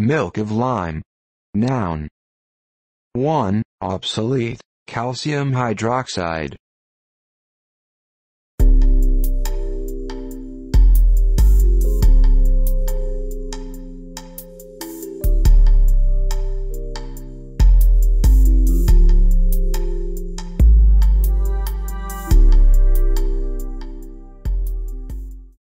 Milk of lime. Noun. 1. Obsolete, calcium hydroxide.